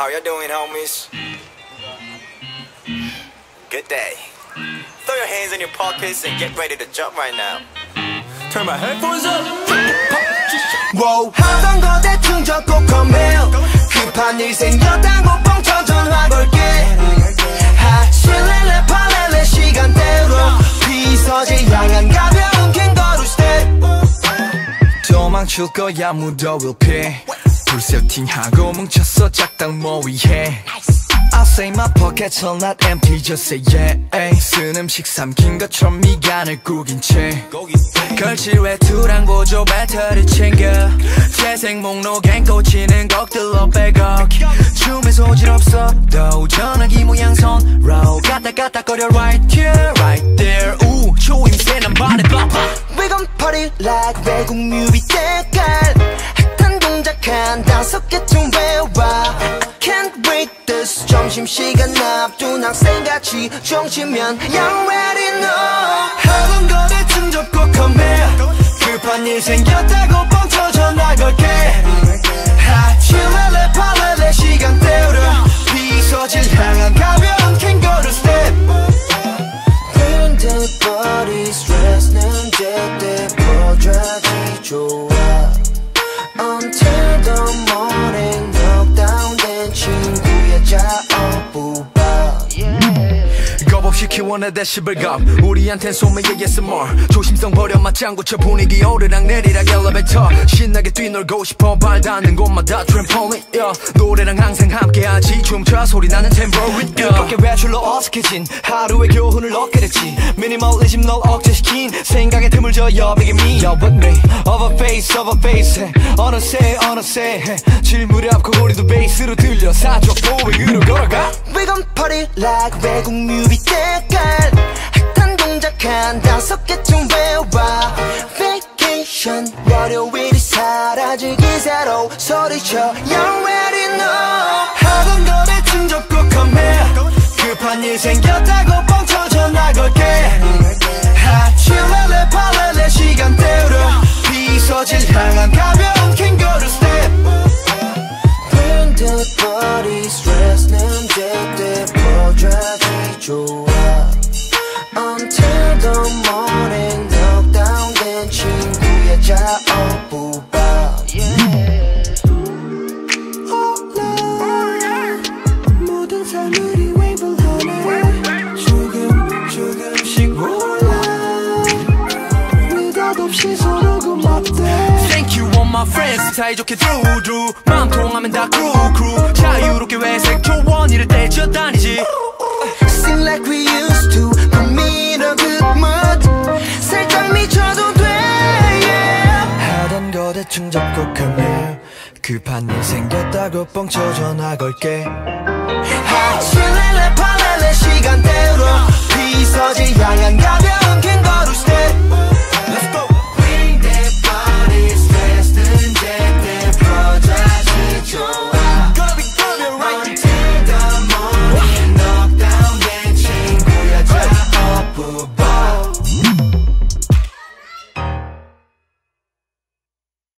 How you doing, homies? Good day. Throw your hands in your pockets and get ready to jump right now. Turn my headphones up. wow. 하던 거 대충 적고 컴해요 급한 일 생겼다고 뻥쳐 전화 걸게 하실래래 팔래래 시간대로 비서지 향한 가벼운 캥거루 스텝 도망칠 거야 무더위를 피해 불 세팅하고 뭉쳤어 작당 모의해? I say my pockets are not empty just say yeah. 쓴 음식 삼킨 것처럼 미간을 구긴 채. 걸칠 외투랑 보조 배터리 챙겨. 재생 목록엔 꽂히는 것들로 백억. 춤에 소질 없어. 도 전화기 모양 손로 까딱까딱거려 right here right there. 우 초임새 난 반에 빠빠. We gon' party like 외국 뮤비 때깔 핫한 동작 한 다섯 개쯤 I can't wait this. 점심시간 앞둔 학생같이 정치면 You already know 하던 거 대충 접고 컴해 급한 일 생겼다고 뻥쳐 전화 걸게. 하칠래래 팔래래 시간 때우려 비서질 향한 가벼운 캥거루 스텝 Feeling the body stress는 제때 퍼져지 좋아 키워내 데시벨감. 우리한텐 소매의 ASMR 조심성 버려 맞장구쳐 분위기 오르락 내리락 엘리베이터. 신나게 뛰놀고 싶어 발 닿는 곳마다 트램폴린 yeah. 노래랑 항상 함께하지 춤춰 소리나는 템포릿 뜻밖의 외출로 어색해진 하루의 교훈을 얻게 됐지. 미니멀리즘 널 억제시킨 생각에 틈을 줘 여백의 미 Yo with me. Of a face of a face. 어느새 어느새. 질 무렵 그 우리도 베이스로 들려. 사족 보행으로 걸어가. We gon' party like 외국 뮤비 때깔 핫한 동작 한 다섯 개쯤 외워. Vacation 월요일이 사라질 기세로 소리쳐. You already know 하던 거 대충 접고 컴해. 급한 일 생겼다고 없이 서로 고맙대 Thank you all my friends 사이좋게 through 마음 통하면 다 crew crew 자유롭게 회색 조원 이럴 때 쥐어다니지 Sing like we used to Put me in a good mood 살짝 미쳐도 돼 yeah. 하던 거 대충 접고 here 급한 일 생겼다고 뻥쳐 전화 걸게 하칠래래 팔래래 시간 대